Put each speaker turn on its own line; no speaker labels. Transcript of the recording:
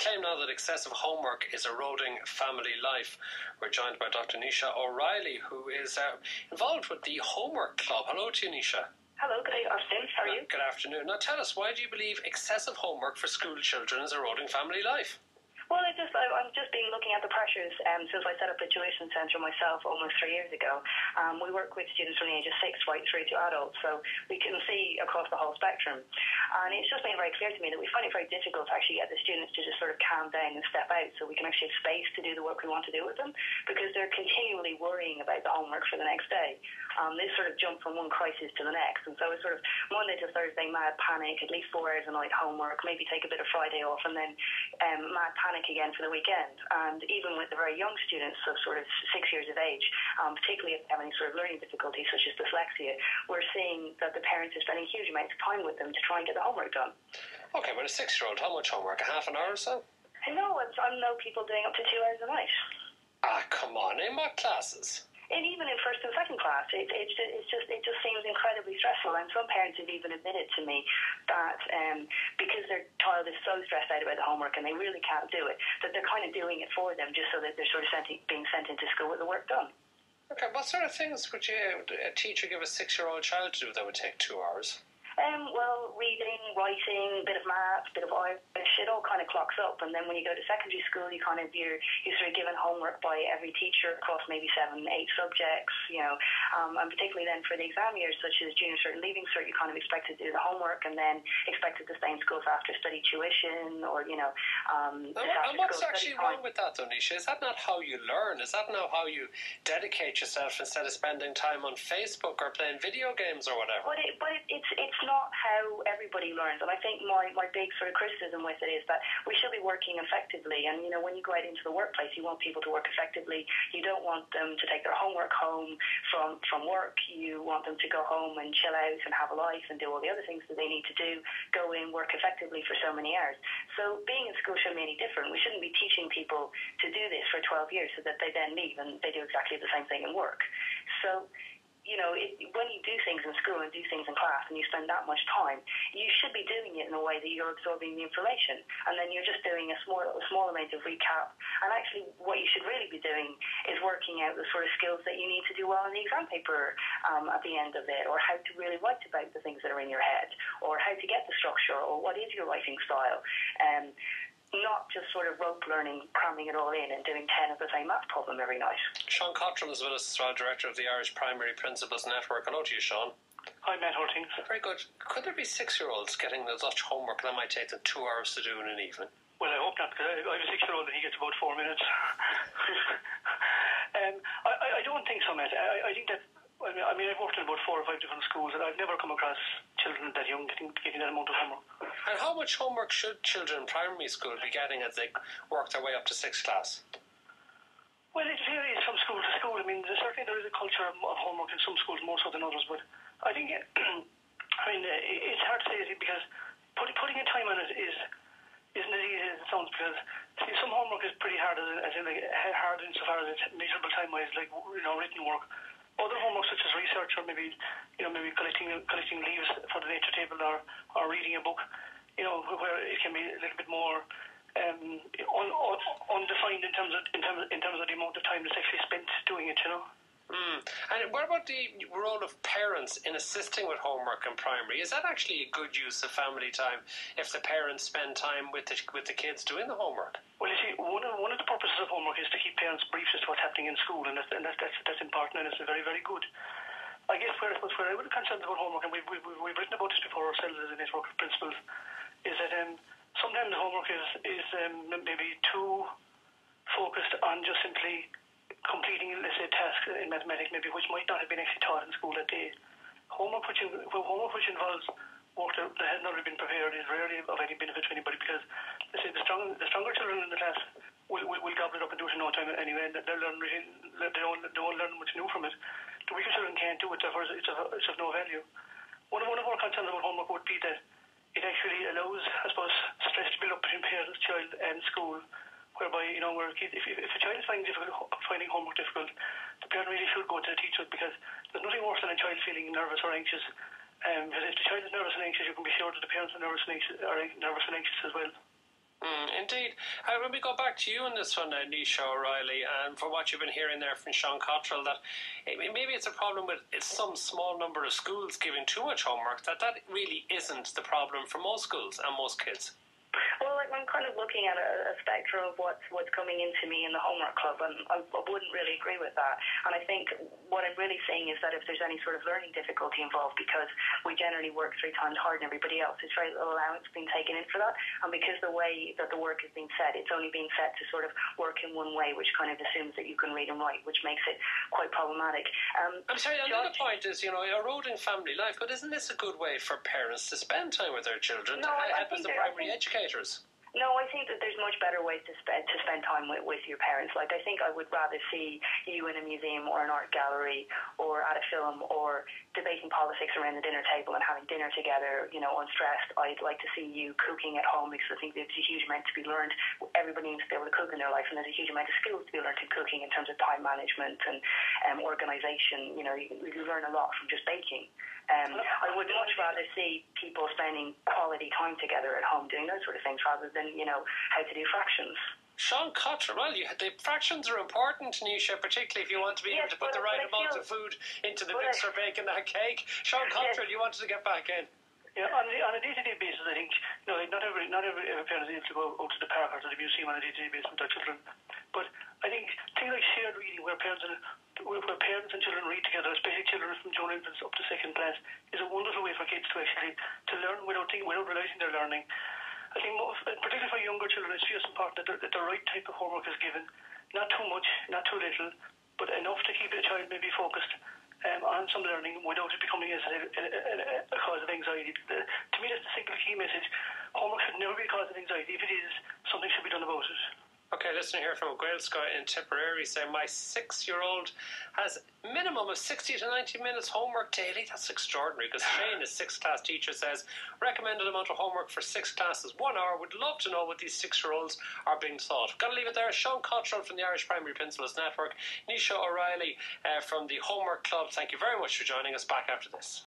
claim now that excessive homework is eroding family life. We're joined by Dr. Naoisé O'Reilly, who is uh, involved with the Homework Club. Hello to you, Naoisé.
Hello, good afternoon. How are you?
Good afternoon. Now, tell us, why do you believe excessive homework for school children is eroding family life?
Well, I just I, I've just been looking at the pressures um, since I set up the tuition centre myself almost three years ago. Um, we work with students from the age of six right through to adults, so we can see across the whole spectrum. And it's just been very clear to me that we find it very difficult to actually get the students to just sort of calm down and step out, so we can actually have space to do the work we want to do with them, because they're continually worrying about the homework for the next day. Um, they sort of jump from one crisis to the next, and so it's sort of Monday to Thursday mad panic, at least four hours a night homework, maybe take a bit of Friday off, and then um, mad panic again for the weekend. And even with the very young students of sort of six years of age, um, particularly if they have any sort of learning difficulties such as dyslexia, we're seeing that the parents are spending huge amounts of time with them to try and get the homework done.
Okay, but a six year old, how much homework? A half an hour or so?
I No, I know people doing up to two hours a night.
Ah, come on, in what classes?
And even in first and second class, it, it, it's just it just seems incredibly stressful. And some parents have even admitted to me that um, because their child is so stressed out about the homework and they really can't do it, that they're kind of doing it for them just so that they're sort of sent, being sent into school with the work done.
Okay, what sort of things would you a teacher give a six-year-old child to do that would take two hours?
Um, well, reading, writing, bit of math, a bit of Irish, it all kind of clocks up. And then when you go to secondary school, you kind of you're you're sort of given homework by every teacher across maybe seven, eight subjects. You know, um, and particularly then for the exam years, such as junior cert and leaving cert, you're kind of expected to do the homework and then expected to stay in school for after study tuition or you know. Um,
and, and what's actually wrong with that, though, Naoisé? Is that not how you learn? Is that not how you dedicate yourself instead of spending time on Facebook or playing video games or whatever?
But it, but it, it's it's not how everybody learns. And I think my, my big sort of criticism with it is that we should be working effectively. And, you know, when you go out into the workplace, you want people to work effectively. You don't want them to take their homework home from, from work. You want them to go home and chill out and have a life and do all the other things that they need to do, go in, work effectively for so many hours. So being in school shouldn't be any different. We shouldn't be teaching people to do this for 12 years so that they then leave and they do exactly the same thing in work. So you know, it, when you do things in school and do things in class and you spend that much time, you should be doing it in a way that you're absorbing the information. And then you're just doing a small, a small amount of recap. And actually, what you should really be doing is working out the sort of skills that you need to do well in the exam paper um, at the end of it, or how to really write about the things that are in your head, or how to get the structure, or what is your writing style. Um, not just sort of rote learning, cramming it all in and doing 10 of the same math problem every night.
Sean Cottrell is with us as well, Director of the Irish Primary Principals Network. Hello to you, Sean.
Hi, Matt Hortings.
Very good. Could there be six year olds getting as much homework that might take them two hours to do in an evening?
Well, I hope not, because I have a six year old and he gets about four minutes. um, I, I, don't think so, Matt. I, I think that I mean, I've worked in about four or five different schools, and I've never come across children that young getting, getting that amount of homework.
And how much homework should children in primary school be getting as they work their way up to sixth class?
Well, it varies from school to school. I mean, certainly there is a culture of homework in some schools more so than others, but I think, I mean, it's hard to say because putting putting in time on it is isn't as easy as it sounds because see, some homework is pretty hard as as in like, hard insofar as it's measurable time wise, like you know, written work other homework such as research or maybe you know maybe collecting collecting leaves for the nature table or, or reading a book, you know where it can be a little bit more um, un, un, undefined in terms of in terms in terms of the amount of time that's actually spent doing it. You know.
Mm. And what about the role of parents in assisting with homework in primary? Is that actually a good use of family time if the parents spend time with the, with the kids doing the homework?
Well, you see, one of, one of the purposes of homework is to keep parents briefed as to what's happening in school, and that's, and that's, that's, that's important and it's very, very good. I guess where, where I would be concerned about homework, and we've, we've, we've written about this before ourselves as a network of principals, is that um, sometimes homework is, is um, maybe too focused on just simply completing, let's say, tasks in mathematics, maybe which might not have been actually taught in school that day. Homework which, homework which involves work that has not been prepared is rarely of any benefit to anybody because, let's say, the, strong, the stronger children in the class will, will, will gobble it up and do it in no time anyway, and they'll learn they won't, they won't learn much new from it. The weaker children can't do it, therefore it's of, it's of no value. One of, one of our concerns about homework would be that it actually allows, I suppose, stress to build up between parents, child, and school whereby you know where if, if a child is finding difficult finding homework difficult, the parent really should go to the teacher because there's nothing worse than a child feeling nervous or anxious. Um, because if the child is nervous and anxious, you can be sure that the parents are nervous and anxious, are nervous and anxious as well.
Mm, indeed. Uh, when we go back to you on this one, uh, Naoisé O'Reilly, and for what you've been hearing there from Sean Cottrell, that maybe it's a problem with some small number of schools giving too much homework, that that really isn't the problem for most schools and most kids.
I'm kind of looking at a, a spectrum of what's what's coming into me in the homework club, and I, I wouldn't really agree with that. And I think what I'm really seeing is that if there's any sort of learning difficulty involved, because we generally work three times harder than everybody else, there's very little allowance being taken in for that. And because the way that the work is being set, it's only being set to sort of work in one way, which kind of assumes that you can read and write, which makes it quite problematic.
Um, I'm sorry. Another point is, you know, eroding family life, but isn't this a good way for parents to spend time with their children
no,
to
I,
help as the primary educators?
No, I think that there's much better ways to spend to spend time with, with your parents. Like I think I would rather see you in a museum or an art gallery or at a film or debating politics around the dinner table and having dinner together, you know, unstressed. I'd like to see you cooking at home because I think there's a huge amount to be learned. Everybody needs to be able to cook in their life, and there's a huge amount of skills to be learned in cooking in terms of time management and um, organisation. You know, you, you learn a lot from just baking. Um, I would much rather see people spending quality time together at home doing those sort of things rather than, you know, how to do fractions.
Sean Cottrell, well, you, the fractions are important, Naoisé, particularly if you want to be
yes,
able to put the right amount of food into the mixer, baking that cake. Sean Cottrell, yes. you wanted to get back in.
Yeah, on, the, on a day-to-day basis, I think you know, not every not every, every parent is able to go out to the park or to the museum on a day-to-day basis with their children. But I think things like shared reading, where parents and where parents and children read together, especially children from young infants up to second class, is a wonderful way for kids to actually to learn without thinking, without realizing they're learning. I think most, particularly for younger children, it's just important that the, that the right type of homework is given, not too much, not too little, but enough to keep the child maybe focused um, on some learning without it becoming a, a, a, a cause of anxiety. The, to me, that's the single key message. Homework should never be a cause of anxiety. If it is, something should be done about it.
Okay, listener here from Gaelscoil in Tipperary saying my six-year-old has minimum of 60 to 90 minutes homework daily. That's extraordinary because Shane, his sixth class teacher, says recommended amount of homework for six classes, one hour. Would love to know what these six-year-olds are being taught. Got to leave it there. Sean Cottrell from the Irish Primary Principals Network, Naoisé O'Reilly uh, from the Homework Club. Thank you very much for joining us. Back after this.